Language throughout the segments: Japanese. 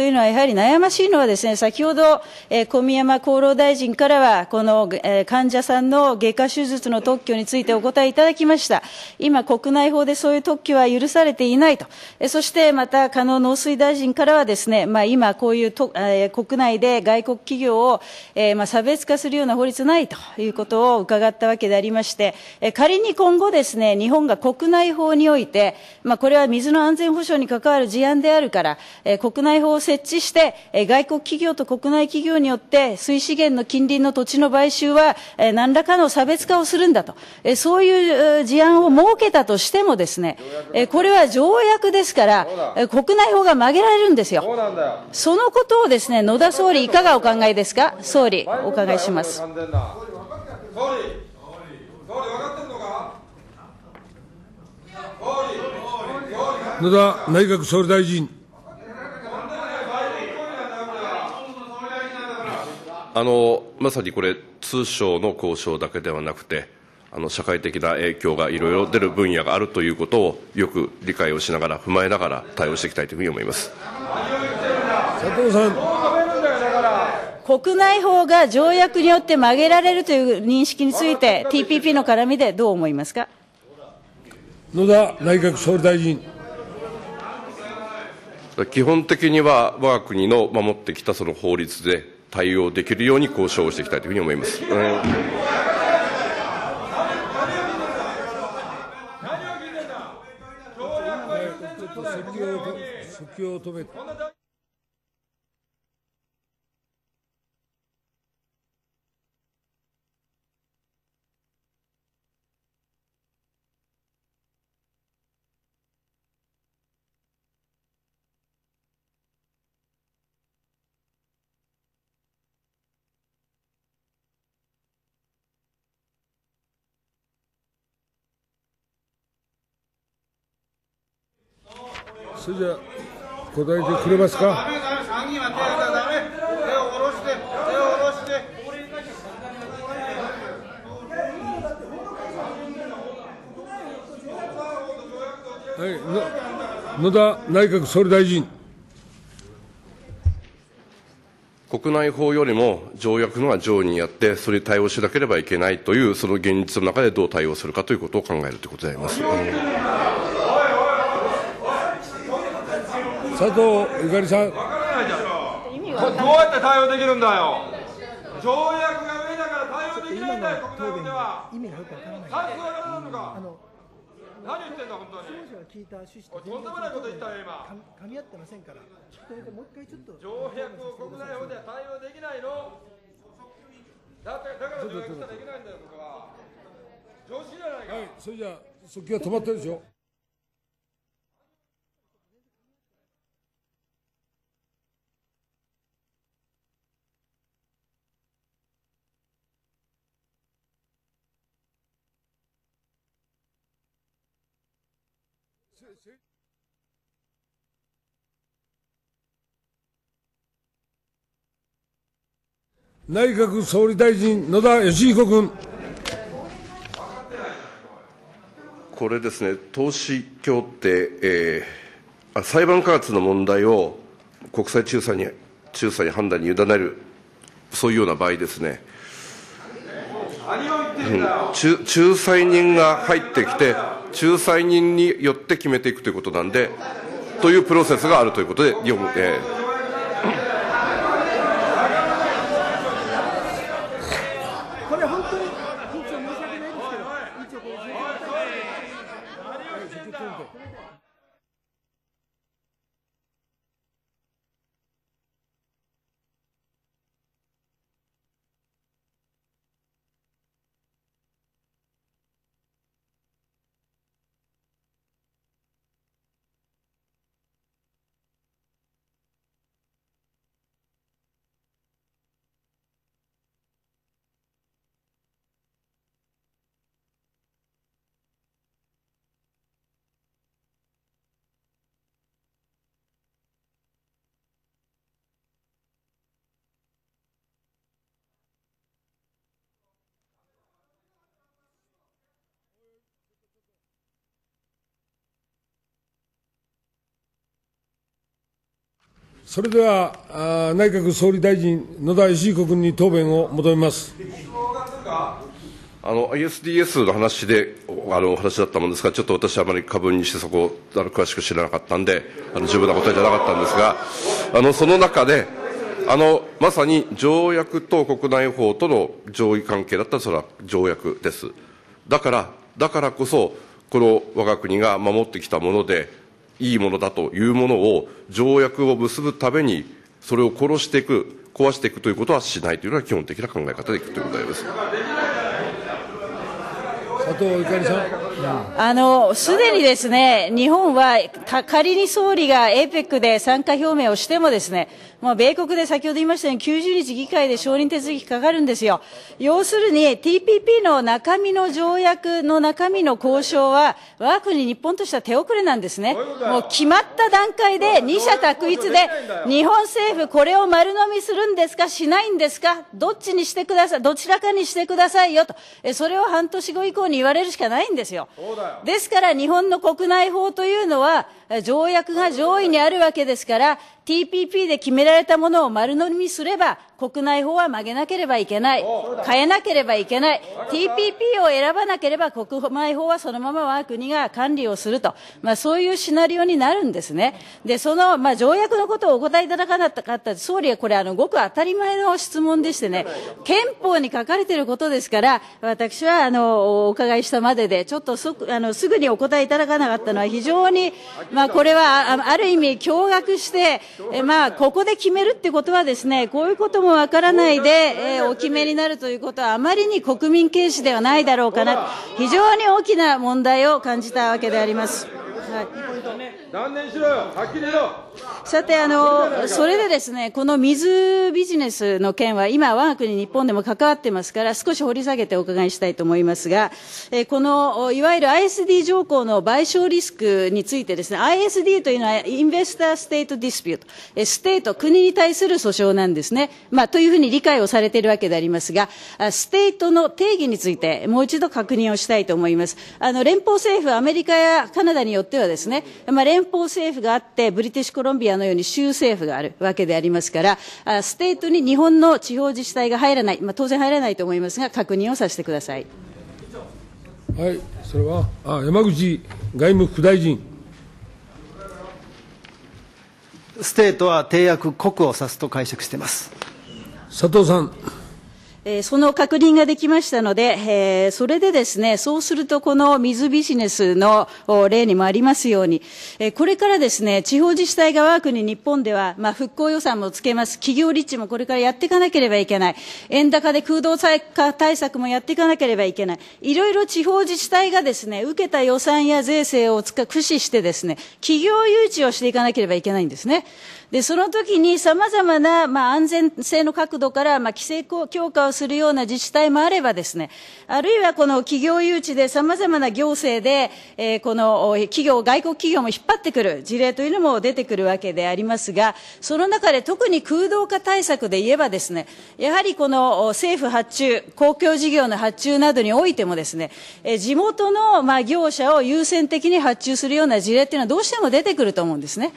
というのは、やはり悩ましいのはですね、先ほど、えー、小宮山厚労大臣からは、この、えー、患者さんの外科手術の特許についてお答えいただきました。今、国内法でそういう特許は許されていないと。えー、そして、また、加納農水大臣からはですね、まあ、今、こういうと、えー、国内で外国企業を、えー、まあ、差別化するような法律ないということを伺ったわけでありまして、えー、仮に今後ですね、日本が国内法において、まあ、これは水の安全保障に関わる事案であるから、えー、国内法を設置して、えー、外国企業と国内企業によって水資源の近隣の土地の買収は、えー、何らかの差別化をするんだと、えー、そういう事案を設けたとしてもですね、えー、これは条約ですから、えー、国内法が曲げられるんですよ。そのことをですね、野田総理いかがお考えですか？総理、お伺いします。総理、総理分かってるのか？野田内閣総理大臣。あのまさにこれ、通商の交渉だけではなくて、あの社会的な影響がいろいろ出る分野があるということをよく理解をしながら、踏まえながら対応していきたいというふうに思います佐藤さん。国内法が条約によって曲げられるという認識について、TPP の絡みでどう思いますか？野田内閣総理大臣。基本的には我が国の守ってきたその法律で対応できるように交渉をしていきたいというふうに思います。うんそれじゃ答えてくれますか？参議院は手がダメ。手を下ろして、手を下ろして。はい、野田内閣総理大臣。国内法よりも条約のは上にやって、それに対応しなければいけないという、その現実の中でどう対応するかということを考えるということであります。佐藤ゆかりさん。わからないじゃん。どうやって対応できるんだよ。条約が上だから対応できないんだよ、国内では。意味がよくわからない。算数わからないのか。あの何言ってんだ、本当に。当時は聞いた趣旨と。とんでもないこと言ったよ、今。噛み合ってませんから。それでもう一回ちょっと。条約を国内法では対応できないの。だって、だから条約したらいけないんだよ、僕は。常識じゃないか。はい、それじゃあ、速記は止まってるでしょ。内閣総理大臣、野田佳彦君。これですね、投資協定、えー、裁判開発の問題を国際仲裁に仲裁判断に委ねる、そういうような場合ですね、うん、仲裁人が入ってきて、仲裁人によって決めていくということなんで、というプロセスがあるということで、読む、えーそれでは内閣総理大臣、野田佳彦君に答弁を求めますあの ISDS の話であのお話だったものですが、ちょっと私はあまり過分にして、そこをあの詳しく知らなかったんで、あの十分な答えじゃなかったんですが、あのその中で、あのまさに条約と国内法との上位関係だったら、それは条約です。だから、だからこそ、この我が国が守ってきたもので、いいものだというものを条約を結ぶためにそれを殺していく壊していくということはしないというのが基本的な考え方でいくということです。佐藤ゆかりさん。あの、すでにですね、日本は、仮に総理が APEC で参加表明をしてもですね、まあ、米国で先ほど言いましたように90日議会で承認手続きかかるんですよ。要するに TPP の中身の条約の中身の交渉は我が国日本としては手遅れなんですね。もう決まった段階で二者択一で日本政府これを丸飲みするんですか？しないんですか？どっちにしてください？どちらかにしてくださいよと。それを半年後以降に言われるしかないんですよ。ですから日本の国内法というのは条約が上位にあるわけですから TPP で決められたものを丸飲みすれば国内法は曲げなければいけない。変えなければいけない。TPP を選ばなければ国内法はそのまま我が国が管理をすると。まあそういうシナリオになるんですね。で、その、まあ条約のことをお答えいただかなかった総理はこれあのごく当たり前の質問でしてね、憲法に書かれていることですから、私はあの、お伺いしたまでで、ちょっとすあのすぐにお答えいただかなかったのは非常に、まあこれはある意味驚愕して、えまあここで決めるってことはですね、こういうことももわからないで、えー、お決めになるということはあまりに国民軽視ではないだろうかな、非常に大きな問題を感じたわけであります。はい、断念しろよ、はっきり言ろさてあの、それでですね、この水ビジネスの件は、今、我が国、日本でも関わってますから、少し掘り下げてお伺いしたいと思いますが、えこのいわゆる ISD 条項の賠償リスクについてですね、ISD というのは、 Investor State Dispute、State、国に対する訴訟なんですね。まあ、というふうに理解をされているわけでありますが、State の定義について、もう一度確認をしたいと思います。あの連邦政府、アメリカやカナダによってはですね、まあ、連邦政府があって、ブリティッシュコロンビアのように州政府があるわけでありますから、 State に日本の地方自治体が入らない、まあ、当然入らないと思いますが、確認をさせてください。はい、それはあ山口外務副大臣。 State は締約国を指すと解釈しています。佐藤さん。えその確認ができましたので、えー、それでですね、そうするとこの水ビジネスの例にもありますように、えー、これからですね、地方自治体が我が国日本では、まあ、復興予算もつけます。企業立地もこれからやっていかなければいけない。円高で空洞化対策もやっていかなければいけない。いろいろ地方自治体がですね、受けた予算や税制を駆使してですね、企業誘致をしていかなければいけないんですね。で、その時に様々な、まあ、安全性の角度から、まあ、規制強化をするような自治体もあればですね、あるいはこの企業誘致で様々な行政で、えー、この企業、外国企業も引っ張ってくる事例というのも出てくるわけでありますが、その中で特に空洞化対策で言えばですね、やはりこの政府発注、公共事業の発注などにおいてもですね、えー、地元の、まあ、業者を優先的に発注するような事例っていうのはどうしても出てくると思うんですね。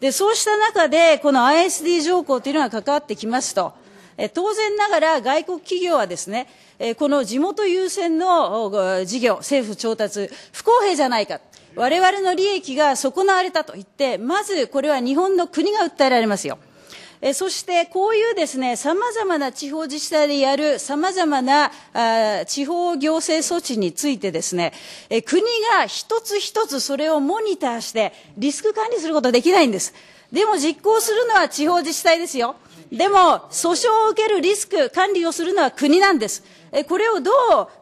で、そうした中で、この ISD 条項というのが関わってきますと、え当然ながら外国企業はですね、えこの地元優先の事業、政府調達、不公平じゃないか。我々の利益が損なわれたと言って、まずこれは日本の国が訴えられますよ。えそしてこういうですね、様々な地方自治体でやる様々なあ地方行政措置についてですね、え国が一つ一つそれをモニターしてリスク管理することはできないんです。でも実行するのは地方自治体ですよ。でも、訴訟を受けるリスク、管理をするのは国なんです。えこれをど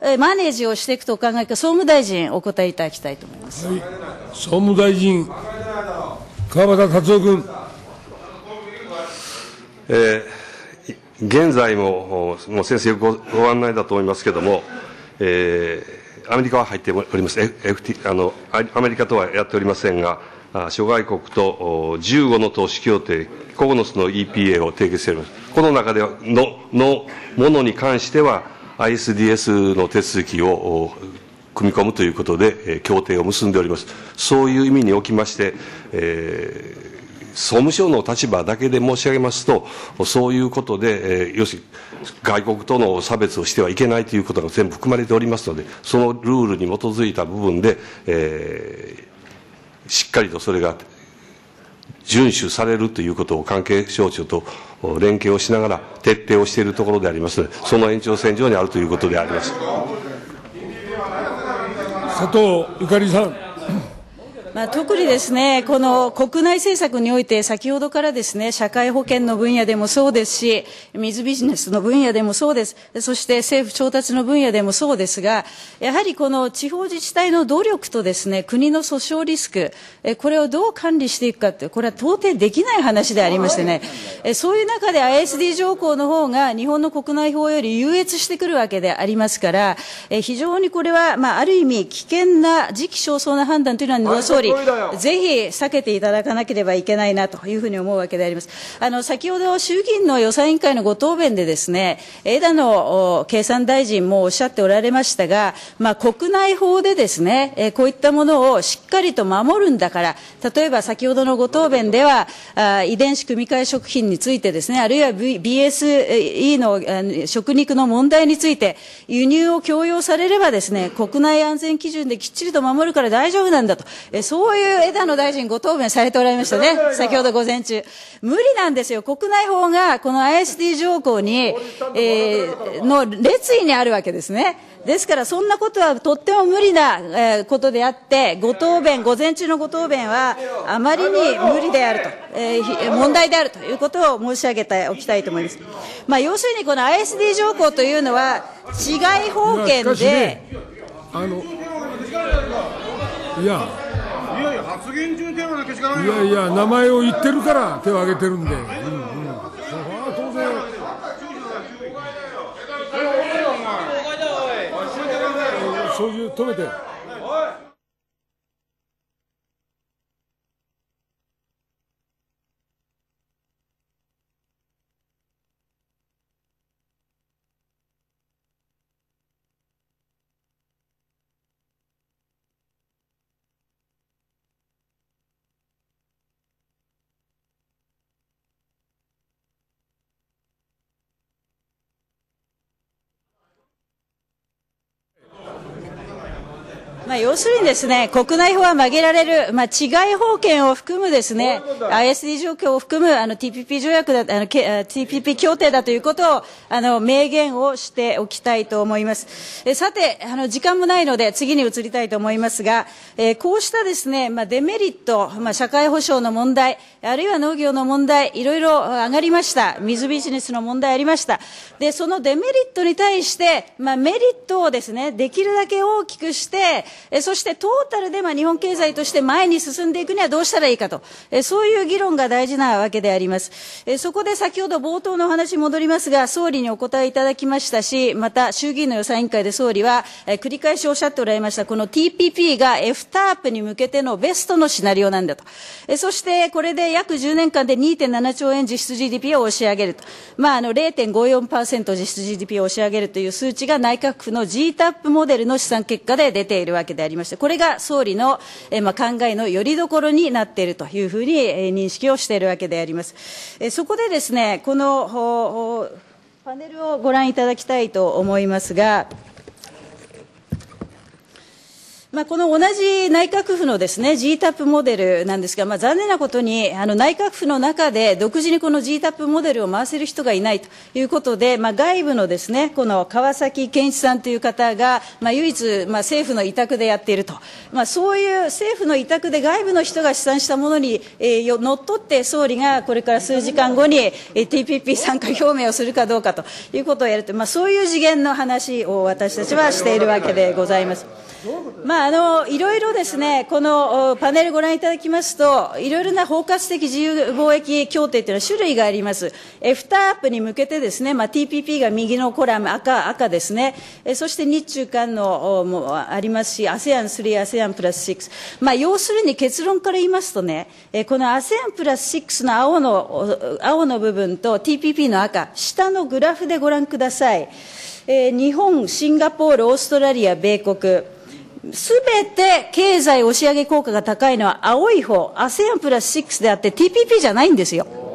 うマネージをしていくとお考えか、総務大臣、お答えいただきたいと思います。はい、総務大臣、川端達夫君。えー、現在も、もう先生ごご案内だと思いますけれども、えー、アメリカは入っております、FT、あのアメリカとはやっておりませんが、諸外国と15の投資協定、9つの EPA を締結しております。この中でののものに関しては、ISDS の手続きを組み込むということで、協定を結んでおります。そういう意味におきまして、えー総務省の立場だけで申し上げますと、そういうことで、えー、要するに外国との差別をしてはいけないということが全部含まれておりますので、そのルールに基づいた部分で、えー、しっかりとそれが遵守されるということを関係省庁と連携をしながら徹底をしているところでありますので、その延長線上にあるということであります。佐藤ゆかりさん。まあ、特にですね、この国内政策において、先ほどからですね、社会保険の分野でもそうですし、水ビジネスの分野でもそうです。そして政府調達の分野でもそうですが、やはりこの地方自治体の努力とですね、国の訴訟リスク、これをどう管理していくかって、これは到底できない話でありましてね、そういう中で ISD 条項の方が日本の国内法より優越してくるわけでありますから、非常にこれは、まあ、ある意味危険な時期尚早な判断というのは、総理、り、ぜひ避けていただかなければいけないなというふうに思うわけであります。あの、先ほど衆議院の予算委員会のご答弁でですね、枝野経産大臣もおっしゃっておられましたが、まあ、国内法でですね、えこういったものをしっかりと守るんだから、例えば先ほどのご答弁では、あ遺伝子組み換え食品についてですね、あるいは、v、BSE の食肉の問題について、輸入を強要されればですね、国内安全基準できっちりと守るから大丈夫なんだと、えそういう枝野大臣ご答弁されておられましたね。先ほど午前中。無理なんですよ。国内法がこの ISD 条項に、えー、の列位にあるわけですね。ですから、そんなことはとっても無理な、えー、ことであって、ご答弁、午前中のご答弁は、あまりに無理であると、えー、問題であるということを申し上げておきたいと思います。まあ、要するに、この ISD 条項というのは、違い法権で、ね、あのいや、いしかないいやいや、名前を言ってるから手を挙げてるんで。うんうん、それは当然。そういう止めて。まあ、要するにですね、国内法は曲げられる、まあ、違い法権を含むですね、ISD 状況を含む、あの、TPP 条約だ、あの、TPP 協定だということを、あの、明言をしておきたいと思います。えさて、あの、時間もないので、次に移りたいと思いますが、えー、こうしたですね、まあ、デメリット、まあ、社会保障の問題、あるいは農業の問題、いろいろ上がりました。水ビジネスの問題ありました。で、そのデメリットに対して、まあ、メリットをですね、できるだけ大きくして、えそしてトータルでまあ日本経済として前に進んでいくにはどうしたらいいかと、えそういう議論が大事なわけであります。えそこで先ほど冒頭のお話戻りますが、総理にお答えいただきましたし、また衆議院の予算委員会で総理は、え繰り返しおっしゃっておられました、この TPP が F タープに向けてのベストのシナリオなんだと。えそしてこれで約10年間で2.7兆円実質 GDP を押し上げると。まあ、あの0.54%実質 GDP を押し上げるという数値が内閣府の GTAP モデルの試算結果で出ているわけでありまして、これが総理の、えまあ、考えのよりどころになっているというふうに、え認識をしているわけであります。えそこでですね、このパネルをご覧いただきたいと思いますが、まあ、この同じ内閣府のですね、GTAP モデルなんですが、まあ、残念なことに、あの内閣府の中で独自にこの GTAP モデルを回せる人がいないということで、まあ、外部のですね、この川崎健一さんという方が、まあ、唯一、まあ、政府の委託でやっていると。まあ、そういう政府の委託で外部の人が試算したものに、えー、のっとって総理がこれから数時間後に、えー、TPP 参加表明をするかどうかということをやると、まあ、そういう次元の話を私たちはしているわけでございます。まあ、あのいろいろですね、このパネルご覧いただきますと、いろいろな包括的自由貿易協定というのは種類があります。F ターアップに向けてですね、まあ、TPP が右のコラム、赤、赤ですね、そして日中間のもありますし、ASEAN3、ASEAN プラス6。まあ、要するに結論から言いますとね、この ASEAN プラス6の青の青の部分と TPP の赤、下のグラフでご覧ください。え、日本、シンガポール、オーストラリア、米国、すべて経済押し上げ効果が高いのは青い方、ASEAN プラス6であって TPP じゃないんですよ。